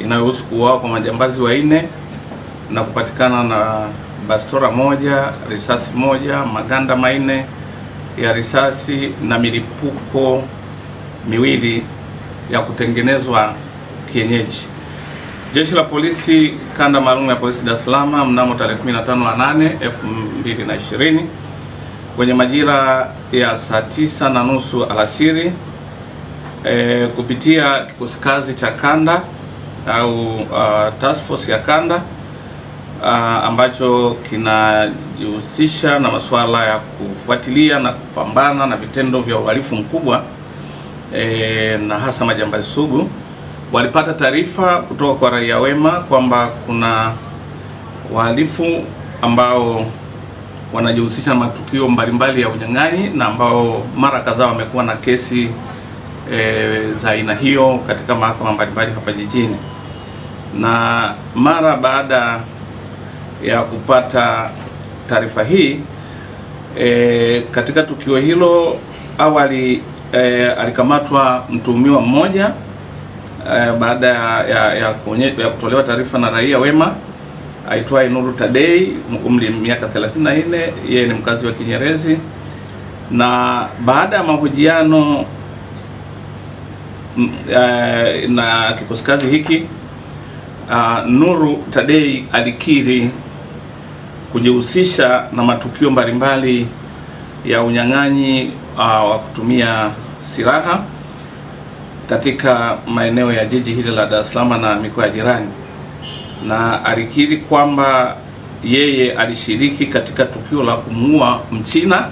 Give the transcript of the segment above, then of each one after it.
inayohusu kuuawa kwa majambazi wanne na kupatikana na bastora moja, risasi moja, maganda manne ya risasi na milipuko miwili ya kutengenezwa kienyeji. Jeshi la Polisi kanda maalum ya polisi Dar es Salaam mnamo tarehe 15/8/2020 kwenye majira ya saa tisa na nusu alasiri e, kupitia kikosi kazi cha kanda au uh, task force ya kanda uh, ambacho kinajihusisha na masuala ya kufuatilia na kupambana na vitendo vya uhalifu mkubwa e, na hasa majambazi sugu. Walipata taarifa kutoka kwa raia wema kwamba kuna wahalifu ambao wanajihusisha na matukio mbalimbali ya unyang'anyi na ambao mara kadhaa wamekuwa na kesi e, za aina hiyo katika mahakama mbalimbali hapa jijini. Na mara baada ya kupata taarifa hii e, katika tukio hilo awali e, alikamatwa mtuhumiwa mmoja e, baada ya, ya, ya, kunye, ya kutolewa taarifa na raia wema aitwaye Nuru Tadei umri miaka 34, yeye ni mkazi wa Kinyerezi, na baada ya mahojiano uh, na kikosi kazi hiki uh, Nuru Tadei alikiri kujihusisha na matukio mbalimbali ya unyang'anyi uh, wa kutumia silaha katika maeneo ya jiji hili la Dar es Salaam na mikoa ya jirani. Na alikiri kwamba yeye alishiriki katika tukio la kumuua Mchina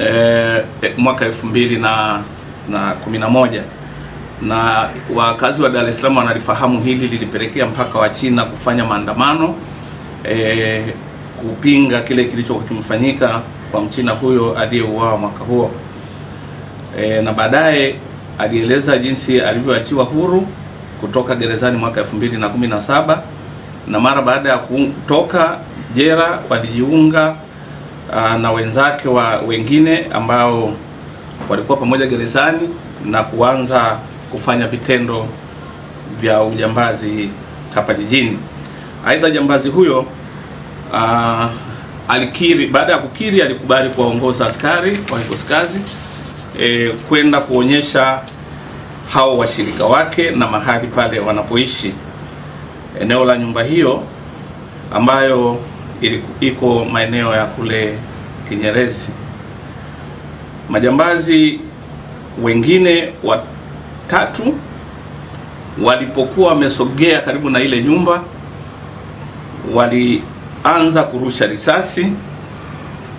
eh, mwaka elfu mbili na, na kumi na moja na wakazi wa Dar es Salaam wanalifahamu hili, lilipelekea mpaka wa China kufanya maandamano e, kupinga kile kilichokuwa kimefanyika kwa Mchina huyo aliyeuawa mwaka huo. E, na baadaye alieleza jinsi alivyoachiwa huru kutoka gerezani mwaka 2017 na na mara baada ya kutoka jera walijiunga uh, na wenzake wa wengine ambao walikuwa pamoja gerezani na kuanza kufanya vitendo vya ujambazi hapa jijini. Aidha, jambazi huyo uh, alikiri, baada ya kukiri alikubali kuwaongoza askari wa kikosi e, kwenda kuonyesha hao washirika wake na mahali pale wanapoishi, eneo la nyumba hiyo ambayo iliku, iko maeneo ya kule Kinyerezi. Majambazi wengine watatu walipokuwa wamesogea karibu na ile nyumba, walianza kurusha risasi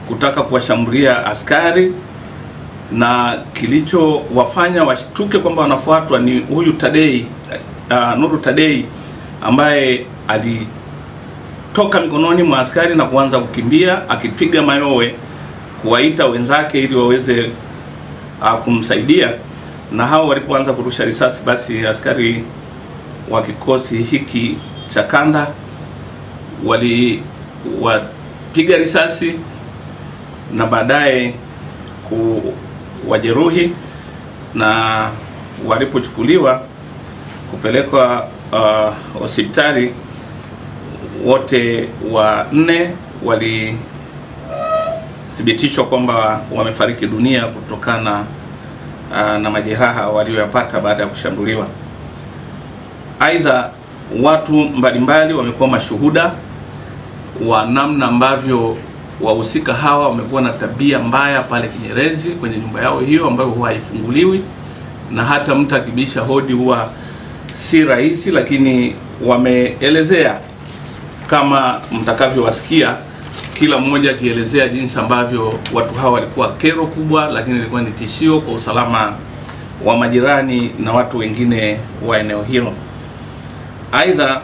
kutaka kuwashambulia askari na kilichowafanya washtuke kwamba wanafuatwa ni huyu Tadei uh, Nuru Tadei ambaye alitoka mikononi mwa askari na kuanza kukimbia akipiga mayowe kuwaita wenzake ili waweze uh, kumsaidia. Na hao walipoanza kurusha risasi, basi askari wa kikosi hiki cha kanda waliwapiga risasi na baadaye kuwajeruhi, na walipochukuliwa kupelekwa hospitali uh, wote wanne walithibitishwa kwamba wamefariki dunia kutokana uh, na majeraha walioyapata baada ya kushambuliwa. Aidha, watu mbalimbali wamekuwa mashuhuda wa namna ambavyo wahusika hawa wamekuwa na tabia mbaya pale Kinyerezi kwenye nyumba yao hiyo ambayo huwa haifunguliwi na hata mtu akibisha hodi huwa si rahisi, lakini wameelezea kama mtakavyowasikia, kila mmoja akielezea jinsi ambavyo watu hawa walikuwa kero kubwa, lakini ilikuwa ni tishio kwa usalama wa majirani na watu wengine wa eneo hilo. Aidha,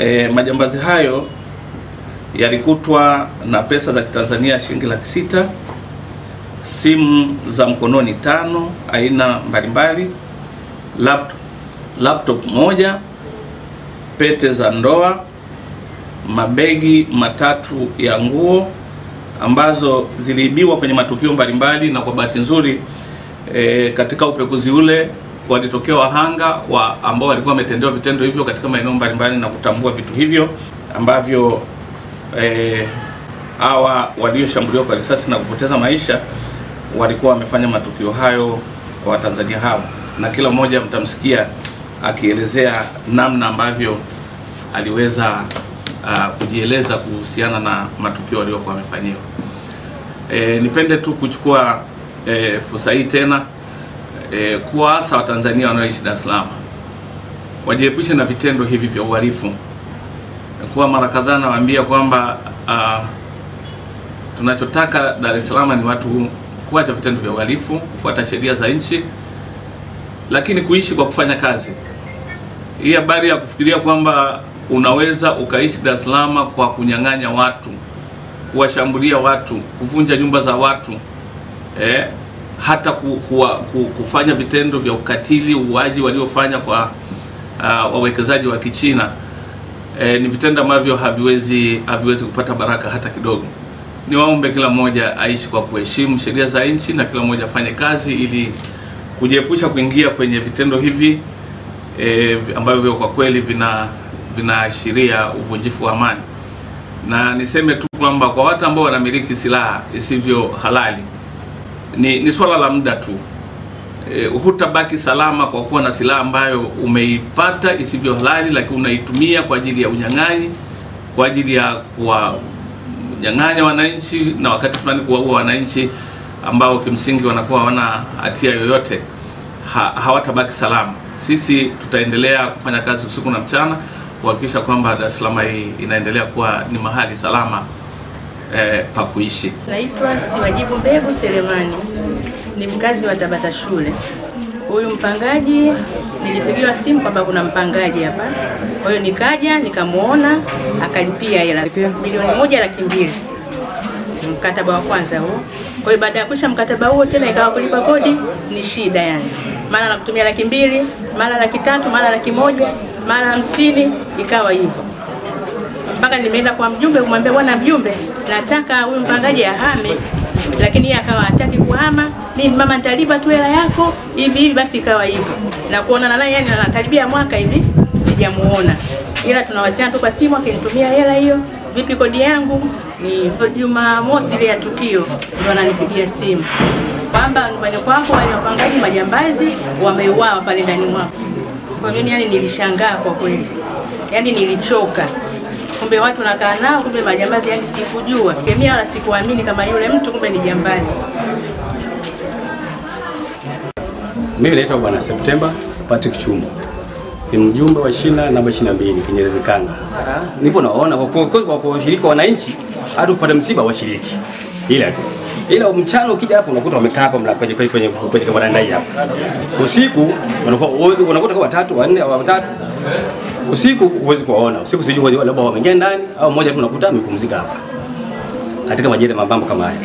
e, majambazi hayo yalikutwa na pesa za Kitanzania shilingi laki sita, simu za mkononi tano aina mbalimbali, laptop, laptop moja, pete za ndoa, mabegi matatu ya nguo ambazo ziliibiwa kwenye matukio mbalimbali, na kwa bahati nzuri e, katika upekuzi ule walitokea wahanga wa ambao walikuwa wametendewa vitendo hivyo katika maeneo mbalimbali na kutambua vitu hivyo ambavyo eh, hawa walioshambuliwa kwa risasi na kupoteza maisha walikuwa wamefanya matukio hayo kwa Watanzania hao, na kila mmoja mtamsikia akielezea namna ambavyo aliweza uh, kujieleza kuhusiana na matukio waliokuwa wamefanyiwa. E, nipende tu kuchukua e, fursa hii tena e, kuwa hasa Watanzania wanaoishi Dar es Salaam wajiepushe na vitendo hivi vya uhalifu. Kuwa mara kadhaa nawaambia kwamba uh, tunachotaka Dar es Salaam ni watu kuacha vitendo vya uhalifu, kufuata sheria za nchi, lakini kuishi kwa kufanya kazi. Hii habari ya kufikiria kwamba unaweza ukaishi Dar es Salaam kwa kunyang'anya watu, kuwashambulia watu, kuvunja nyumba za watu eh, hata ku, kuwa, ku, kufanya vitendo vya ukatili, uuaji waliofanya kwa uh, wawekezaji wa Kichina eh, ni vitendo ambavyo haviwezi haviwezi kupata baraka hata kidogo. Niwaombe kila mmoja aishi kwa kuheshimu sheria za nchi na kila mmoja afanye kazi ili kujiepusha kuingia kwenye vitendo hivi eh, ambavyo kwa kweli vina vinaashiria uvunjifu wa amani. Na niseme tu kwamba kwa watu ambao wanamiliki silaha isivyo halali ni, ni swala la muda tu. E, hutabaki salama kwa kuwa na silaha ambayo umeipata isivyo halali, lakini unaitumia kwa ajili ya unyang'anyi, kwa ajili ya kuwanyang'anya wananchi na wakati fulani kuwaua wananchi ambao kimsingi wanakuwa hawana hatia yoyote, ha, hawatabaki salama. Sisi tutaendelea kufanya kazi usiku na mchana kuhakikisha kwamba Dar es Salaam hii inaendelea kuwa ni mahali salama eh, pa kuishi. Naitwa Siwajibu Mbegu Selemani, ni mkazi wa Tabata shule. Huyu mpangaji nilipigiwa simu kwamba kuna mpangaji hapa, kwa hiyo nikaja nikamwona, akalipia hela milioni moja laki mbili mkataba wa kwanza huo. Kwa hiyo baada ya kuisha mkataba huo tena ikawa kulipa kodi ni shida yani, mara nakutumia laki mbili, mara laki tatu, mara laki moja, mara hamsini, ikawa hivyo mpaka nimeenda kwa mjumbe kumwambia, bwana mjumbe, nataka huyu mpangaji ahame, lakini yeye akawa hataki kuhama. Mimi mama, nitalipa tu hela yako hivi hivi. Basi ikawa hivyo na kuonana naye, yani anakaribia mwaka hivi sijamuona, ila tunawasiliana tu kwa simu, akinitumia hela hiyo. Vipi kodi yangu? Ni Jumamosi ile ya tukio ndio ananipigia simu kwamba nyumbani kwako wale wapangaji majambazi wameuawa pale ndani mwako. Kwa mimi yani nilishangaa kwa kweli, yani nilichoka kumbe watu nakaa nao, kumbe majambazi. Yani sikujua kemia wala sikuamini kama yule mtu kumbe ni jambazi. Mimi naitwa Bwana Septemba Patrick Chumba ni mjumbe wa shina namba 22 Kinyerezi Kanga. Nipo naona kwa kwa kwa washiriki wananchi, hata kupata msiba washiriki, ila tu ila mchana ukija hapo unakuta wamekaa hapo mla kwenye kwenye kwenye kabaranda ndani hapa. Usiku unakuwa uwezo unakuta kama watatu wanne au watatu usiku huwezi kuwaona. Usiku sijui labda wameingia ndani au mmoja tu unakuta amepumzika hapa katika majira mabambo kama haya.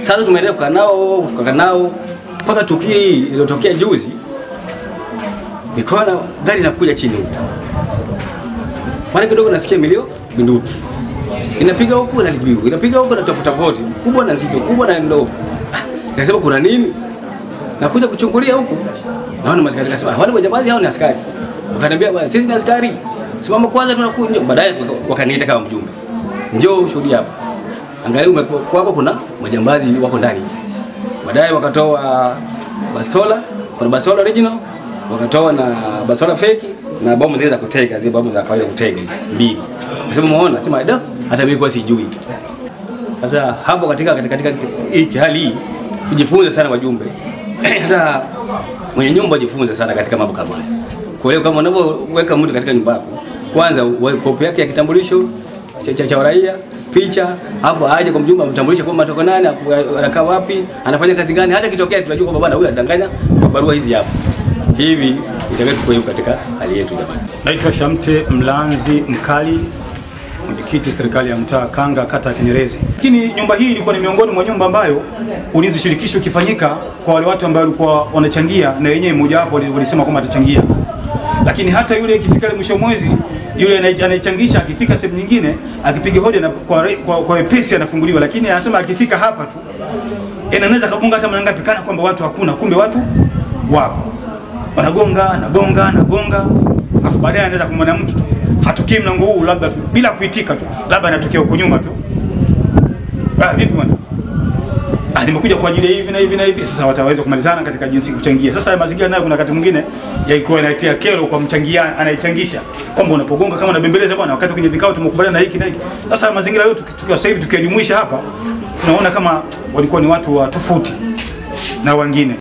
Sasa tumeendelea kukaa nao kukaa nao mpaka tukio hili lilotokea juzi, nikaona gari linakuja chini huko, mara kidogo nasikia milio bunduki inapiga huku na libiu inapiga huku na tafuta voti. Kubwa na nzito kubwa na ndogo. Nasema kuna nini? Nakuja kuchungulia huku. Naona maskari, kasema wale wajambazi hao ni askari. Wakaniambia bwana, sisi ni askari, simama kwanza, tunakuja. Baadaye wakaniita kama mjumbe, njoo ushuhudie hapa, angalia kwako kuna majambazi wako ndani. Baadaye wakatoa bastola, kuna bastola original, wakatoa na basola feki na bomu zile za kutega, zile bomu za kawaida kutega mbili. Nasema muona, sema da, hata mimi kwa sijui. Sasa hapo katika katika katika hii hali hii tujifunze sana wajumbe hata mwenye nyumba jifunze sana katika mambo kama haya. Kwa hiyo kama unavyoweka mtu katika nyumba yako, kwanza kopi yake ya kitambulisho cha, cha, cha raia, picha, afu aje kwa mjumbe amtambulishe kwamba matoko nani, anakaa wapi, anafanya kazi gani. Hata kitokea tunajua kwamba bwana huyu anadanganya kwa barua hizi hapa. Hivi itakuwa tuko katika hali yetu jamani. Naitwa Shamte Mlanzi Mkali, mwenyekiti serikali ya mtaa Kanga, kata ya Kinyerezi. Lakini nyumba hii ilikuwa ni miongoni mwa nyumba ambayo ulinzi shirikishi ukifanyika kwa wale watu ambao walikuwa wanachangia, na wenyewe mmoja wapo walisema kwamba atachangia lakini hata yule ikifika ile mwisho mwezi yule anayechangisha akifika sehemu nyingine akipiga hodi na kwa, kwa, kwa wepesi anafunguliwa, lakini anasema akifika hapa tu anaweza kagonga hata ngapi kana kwamba watu hakuna, kumbe watu wapo. Wanagonga nagonga nagonga, afu baadaye anaweza kumwona mtu tu hatukii mlango huu, labda tu bila kuitika tu, labda anatokea huko nyuma tu. Ah, vipi bwana? Ah, nimekuja kwa ajili ya hivi na hivi na hivi. Sasa wataweza kumalizana katika jinsi kuchangia. Sasa ya mazingira nayo kuna wakati mwingine yalikuwa yanaitia kero kwa mchangia anayechangisha kwamba unapogonga kama unabembeleza bwana, wakati kwenye vikao tumekubaliana na hiki na hiki. Sasa mazingira yote tukiwa sasa hivi tukiyajumuisha hapa, tunaona kama walikuwa ni watu wa tofauti na wengine.